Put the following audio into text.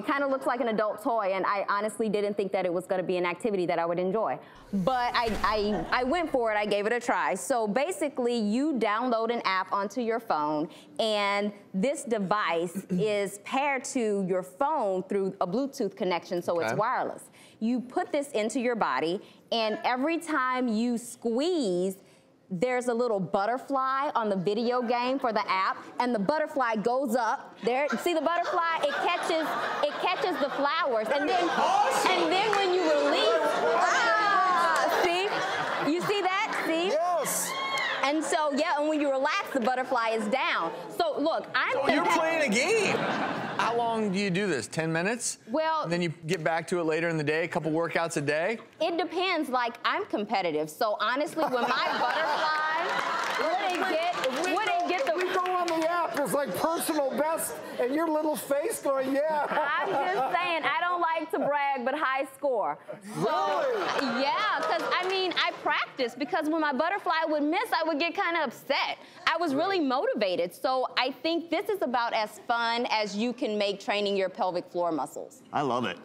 It kind of looks like an adult toy, and I honestly didn't think that it was going to be an activity that I would enjoy. But I, I, I went for it, I gave it a try. So basically, you download an app onto your phone, and this device is paired to your phone through a Bluetooth connection, so it's wireless. You put this into your body, and every time you squeeze, there's a little butterfly on the video game for the app, and the butterfly goes up. There, see the butterfly? It catches, it catches the flowers, and then, and then when you release, ah, see, you see that? See? Yes. And so yeah, and when you relax, the butterfly is down. So look, I'm. Oh, you're playing a game. How long do you do this? 10 minutes? Well- And then you get back to it later in the day, a couple workouts a day? It depends. Like I'm competitive, so honestly, when my butterfly wouldn't get, wouldn't get the We go on the app. It's like personal best, and your little face going, yeah. I'm just saying, I don't like to brag, but high score. So, Really? yeah, because I mean, I practice because when my butterfly would miss, I would get kind of upset. I was really motivated. So I think this is about as fun as you can make training your pelvic floor muscles. I love it.